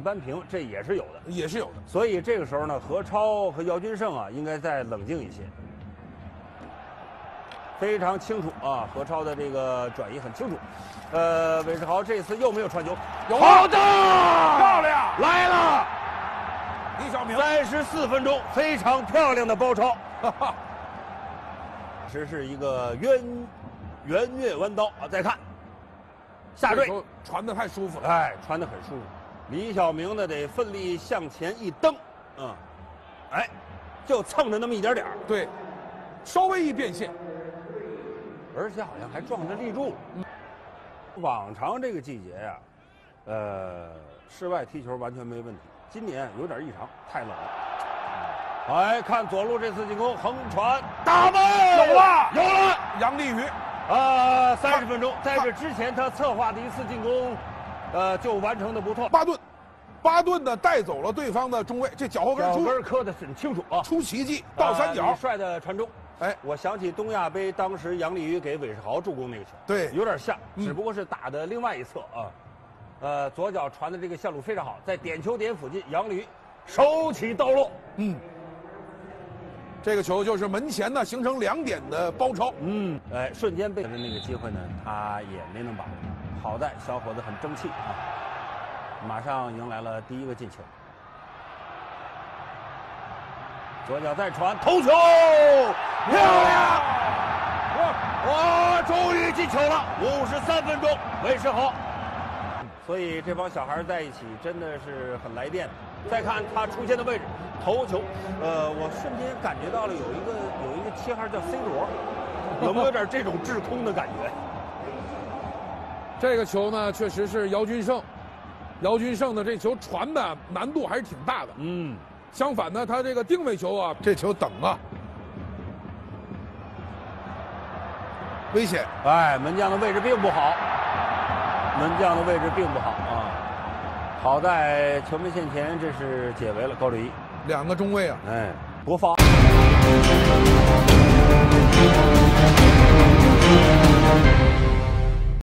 扳平，这也是有的。也是有的。所以这个时候呢，何超和姚军胜啊，应该再冷静一些。非常清楚啊，何超的这个转移很清楚。呃，韦世豪这次又没有传球，有好的，漂亮，来了！李小明，三十四分钟，非常漂亮的包抄，哈哈，实是一个圆圆月弯刀啊！再看下坠，传的太舒服了，哎，传的很舒服。李小明呢，得奋力向前一蹬，嗯，哎，就蹭着那么一点点对，稍微一变线。而且好像还撞着立柱了。往常这个季节呀，呃，室外踢球完全没问题。今年有点异常，太冷了。哎，看左路这次进攻，横传打门有了，有了！杨立宇，啊，三十分钟，在这之前他策划的一次进攻，呃，就完成的不错。巴顿，巴顿呢带走了对方的中卫，这脚后跟出，脚跟磕的很清楚啊，出奇迹，倒三角，帅的传中。哎，我想起东亚杯当时杨立瑜给韦世豪助攻那个球，对，有点像，只不过是打的另外一侧啊。呃，左脚传的这个线路非常好，在点球点附近，杨立瑜手起刀落，嗯，这个球就是门前呢形成两点的包抄，嗯，哎，瞬间被的那个机会呢，他也没能把握，好在小伙子很争气啊，马上迎来了第一个进球。左脚再传，头球，漂亮！哇，终于进球了！五十三分钟，韦世豪。所以这帮小孩在一起真的是很来电。再看他出现的位置，头球，呃，我瞬间感觉到了有一个有一个七号叫 C 罗，有没有点这种制空的感觉？这个球呢，确实是姚军胜，姚军胜的这球传的难度还是挺大的。嗯。相反呢，他这个定位球啊，这球等啊，危险！哎，门将的位置并不好，门将的位置并不好啊。好在球门线前，这是解围了。高丽，两个中卫啊，哎，国防。